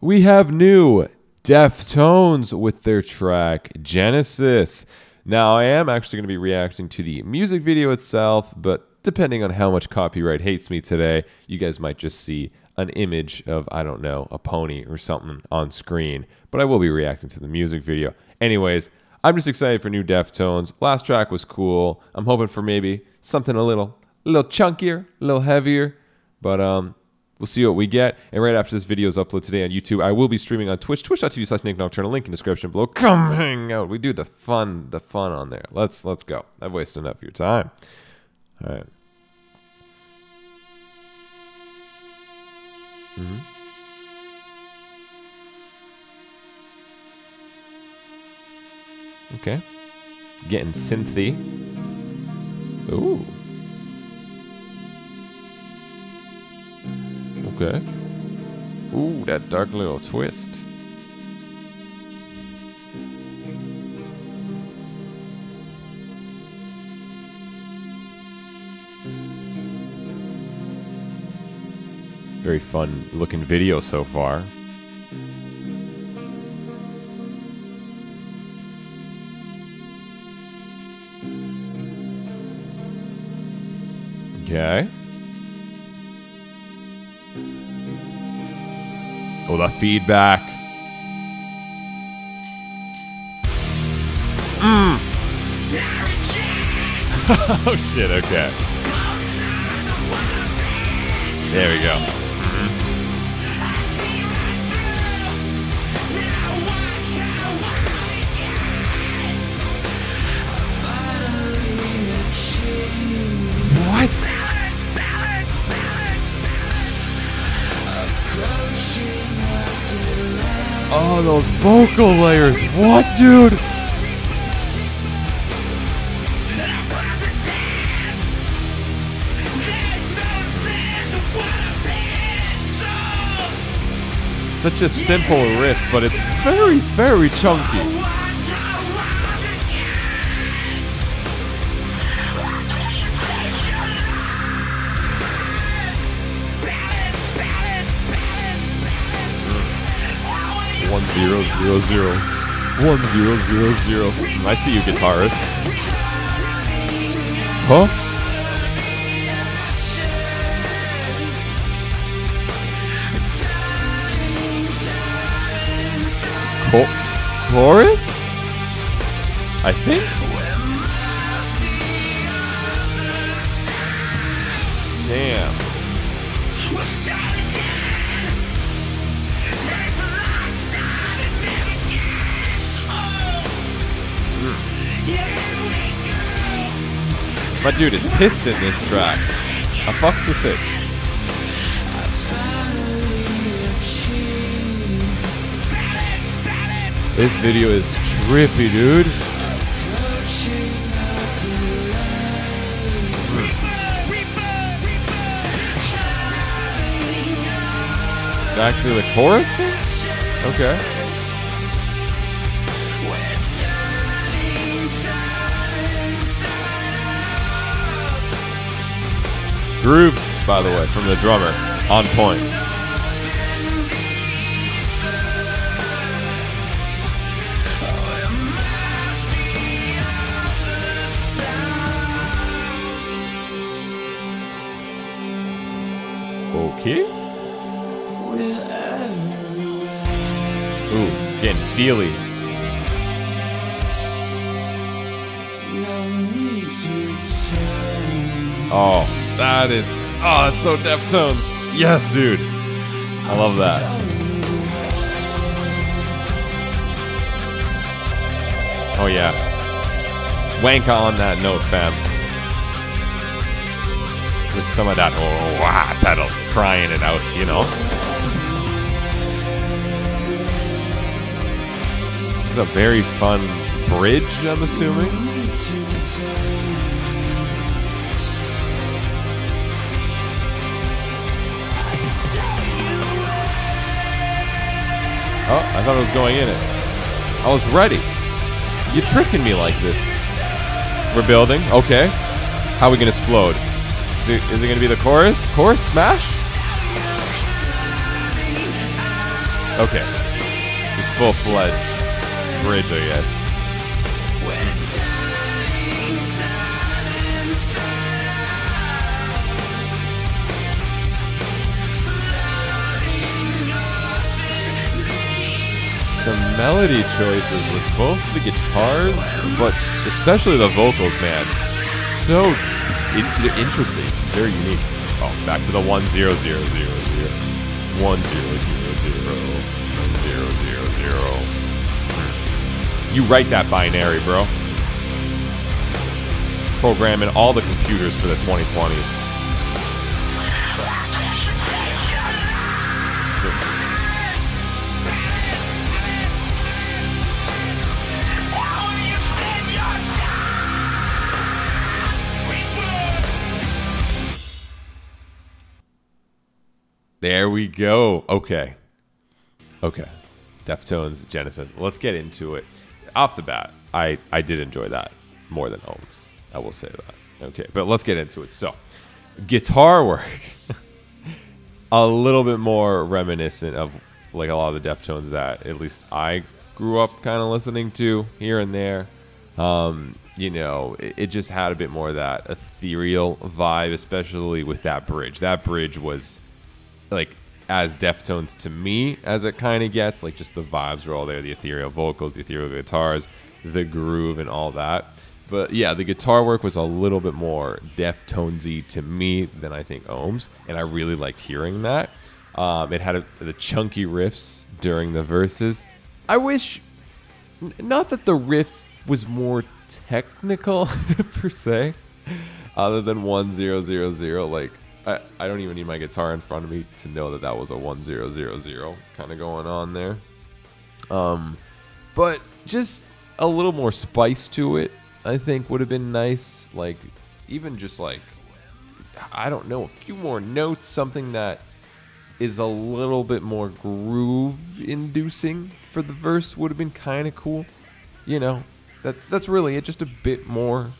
We have new Deftones with their track Genesis. Now, I am actually going to be reacting to the music video itself, but depending on how much copyright hates me today, you guys might just see an image of, I don't know, a pony or something on screen. But I will be reacting to the music video. Anyways, I'm just excited for new Deftones. Last track was cool. I'm hoping for maybe something a little, a little chunkier, a little heavier. But um, We'll see what we get. And right after this video is uploaded today on YouTube, I will be streaming on Twitch, twitch.tv slash Nik Nocturnal, link in description below. Come hang out. We do the fun, the fun on there. Let's let's go. I've wasted enough of your time. All right. Mm-hmm. Okay. Getting synthy. Ooh. Okay. Ooh, that dark little twist. Very fun looking video so far. Okay. Oh, the feedback. Mm. oh shit, okay. There we go. Vocal layers. What, dude? Such a simple riff, but it's very, very chunky. Zero zero zero. One zero zero zero. I see you, guitarist. Huh? Co- chorus? I think. My dude is pissed in this track. I fucks with it. This video is trippy, dude. Back to the chorus thing? Okay. Grooves, by the way, from the drummer, on point. Okay. Ooh, getting feely. Oh, that is. Oh, it's so Deftones. Yes, dude. I love that. Oh, yeah. Wanka on that note, fam. With some of that oh, wah, pedal, crying it out, you know? This is a very fun bridge, I'm assuming. Oh, I thought it was going in it. I was ready. You tricking me like this. We're building. Okay. How are we going to explode? Is it, is it going to be the chorus? Chorus smash? Okay. Just full fledged bridge, I guess. Melody choices with both the guitars, but especially the vocals, man. So in- interesting. It's very unique. Oh, back to the one zero zero zero zero. One zero zero zero. One zero zero zero. You write that binary, bro. Programming all the computers for the 2020s. There we go. Okay. Okay. Deftones, Genesis. Let's get into it. Off the bat, I, I did enjoy that more than Ohms. I will say that. Okay, but let's get into it. So, guitar work. a little bit more reminiscent of like a lot of the Deftones that at least I grew up kind of listening to here and there. Um, you know, it, it just had a bit more of that ethereal vibe, especially with that bridge. That bridge was like as Deftones to me as it kind of gets. Like just the vibes were all there, the ethereal vocals, the ethereal guitars, the groove, and all that. But yeah, the guitar work was a little bit more Deftonesy to me than I think Ohms, and I really liked hearing that. Um, it had a, the chunky riffs during the verses. I wish, not that the riff was more technical per se, other than one zero zero zero. Like I, I don't even need my guitar in front of me to know that that was a one zero zero zero kind of going on there. Um, but just a little more spice to it, I think would have been nice. Like even just like I don't know, a few more notes, something that is a little bit more groove inducing for the verse would have been kind of cool. You know, that that's really it. Just a bit more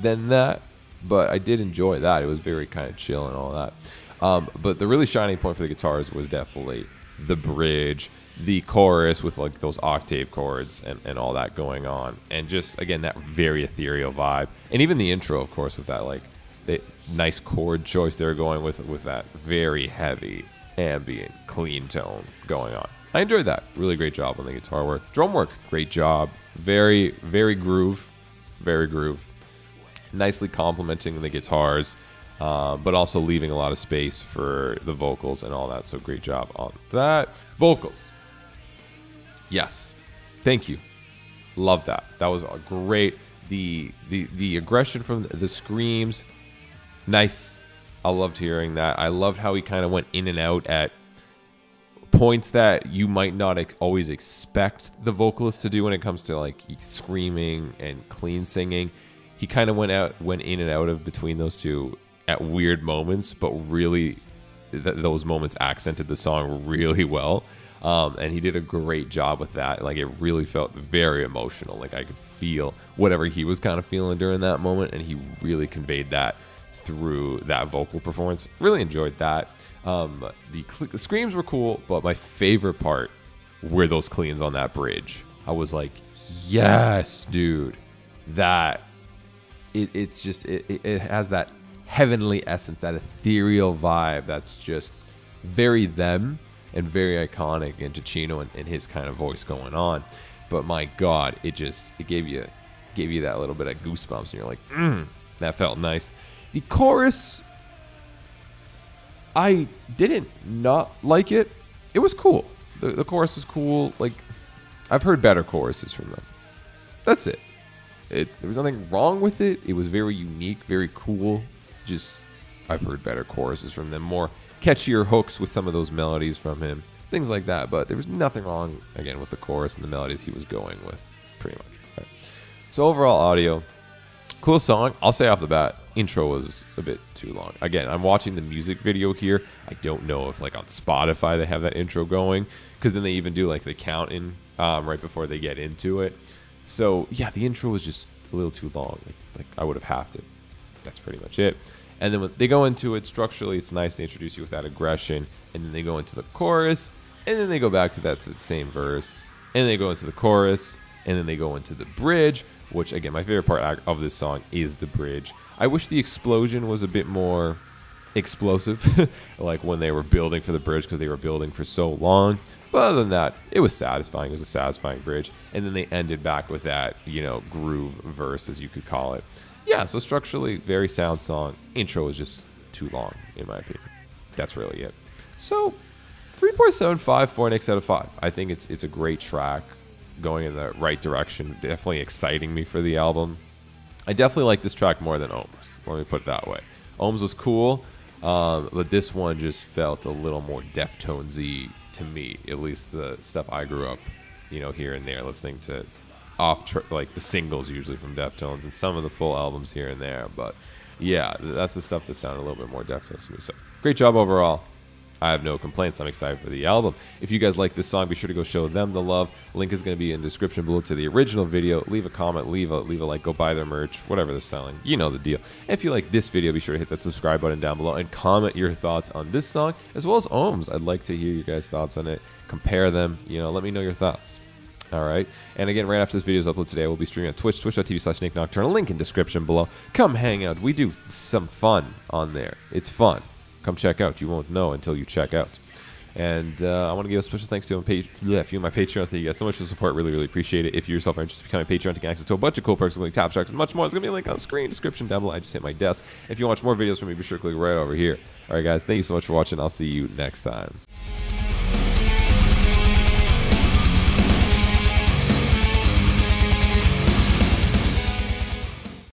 than that, but I did enjoy that. It was very kind of chill and all that. Um, but the really shining point for the guitars was definitely the bridge, the chorus with like those octave chords and, and all that going on, and just again that very ethereal vibe, and even the intro, of course, with that like the nice chord choice they're going with with that very heavy ambient clean tone going on. I enjoyed that. Really great job on the guitar work. Drum work, great job. Very, very groove. Very groove. Nicely complementing the guitars, uh, but also leaving a lot of space for the vocals and all that. So great job on that. Vocals. Yes. Thank you. Love that. That was a great. The the the aggression from the, the screams. Nice. I loved hearing that. I loved how he kind of went in and out at points that you might not ex- always expect the vocalist to do when it comes to like screaming and clean singing. He kind of went out, went in and out of between those two at weird moments, but really th- those moments accented the song really well. Um, and he did a great job with that. Like it really felt very emotional. Like I could feel whatever he was kind of feeling during that moment, and he really conveyed that through that vocal performance. Really enjoyed that. Um, the, cl- the screams were cool, but my favorite part were those cleans on that bridge. I was like, yes, dude, that it, it's just it, it, has that heavenly essence, that ethereal vibe that's just very them and very iconic and to Chino and, and his kind of voice going on. But my God, it just it gave you gave you that little bit of goosebumps, and you're like, mm, that felt nice. The chorus, I didn't not like it. It was cool. The, the chorus was cool. Like I've heard better choruses from them. That's it. It there was nothing wrong with it. It was very unique, very cool. Just I've heard better choruses from them, more catchier hooks with some of those melodies from him, things like that. But there was nothing wrong again with the chorus and the melodies he was going with, pretty much. Right. So overall audio, cool song. I'll say off the bat, intro was a bit too long. Again, I'm watching the music video here. I don't know if like on Spotify they have that intro going because then they even do like the count in um, right before they get into it. So yeah, the intro was just a little too long. Like, like I would have halved it. That's pretty much it. And then when they go into it structurally, it's nice. They introduce you with that aggression, and then they go into the chorus, and then they go back to that same verse, and they go into the chorus, and then they go into the bridge, which again, my favorite part of this song is the bridge. I wish the explosion was a bit more explosive, like when they were building for the bridge because they were building for so long. But other than that, it was satisfying. It was a satisfying bridge. And then they ended back with that, you know, groove verse, as you could call it. Yeah, so structurally, very sound song. Intro was just too long, in my opinion. That's really it. So, 3.75 for an X out of 5. I think it's it's a great track going in the right direction. Definitely exciting me for the album. I definitely like this track more than Ohms. Let me put it that way. Ohms was cool, um, but this one just felt a little more Deftonesy to me. At least the stuff I grew up, you know, here and there, listening to off tr- like the singles usually from Deftones and some of the full albums here and there. But yeah, that's the stuff that sounded a little bit more Deftones to me. So great job overall. I have no complaints. I'm excited for the album. If you guys like this song, be sure to go show them the love. Link is going to be in the description below to the original video. Leave a comment, leave a leave a like, go buy their merch, whatever they're selling. You know the deal. If you like this video, be sure to hit that subscribe button down below and comment your thoughts on this song as well as Ohms. I'd like to hear your guys' thoughts on it. Compare them. You know, let me know your thoughts. All right. And again, right after this video is uploaded today, we'll be streaming on Twitch, twitch.tv slash Nik Nocturnal. Link in description below. Come hang out. We do some fun on there. It's fun. Come check out. You won't know until you check out. And uh, I want to give a special thanks to a page, yeah, a few of my Patreons. Thank you guys so much for the support. Really, really appreciate it. If you yourself are interested in becoming a Patreon to get access to a bunch of cool perks, including top tracks and much more, it's going to be a link on the screen, description down below. I just hit my desk. If you want to watch more videos from me, be sure to click right over here. All right, guys, thank you so much for watching. I'll see you next time.